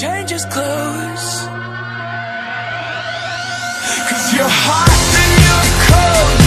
changes clothes. Cause you're hot and you're cold.